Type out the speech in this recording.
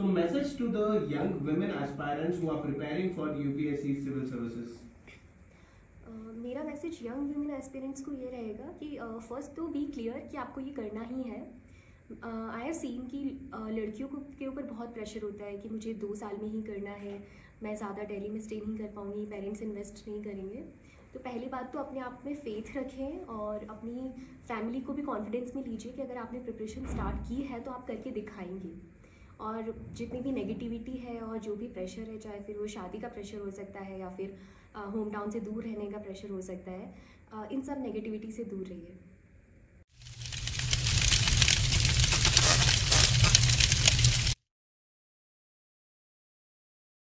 So, message to the young women aspirants who are preparing for UPSC civil services. Uh, मेरा message young women aspirants को ये रहेगा कि first तो be clear कि आपको ये करना ही है। आई हैव सीन कि uh, लड़कियों को के ऊपर बहुत प्रेशर होता है कि मुझे दो साल में ही करना है मैं ज़्यादा डेली में स्टे नहीं कर पाऊँगी पेरेंट्स इन्वेस्ट नहीं करेंगे। तो पहली बात तो अपने आप में फेथ रखें और अपनी फैमिली को भी कॉन्फिडेंस में लीजिए कि अगर आपने प्रिपरेशन स्टार्ट की है तो आप करके दिखाएँगे। और जितनी भी नेगेटिविटी है और जो भी प्रेशर है, चाहे फिर वो शादी का प्रेशर हो सकता है या फिर होम टाउन से दूर रहने का प्रेशर हो सकता है इन सब नेगेटिविटी से दूर रहिए।